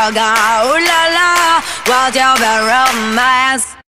Gaga, ooh la la, what's your romance?